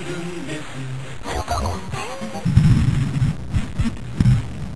Adam.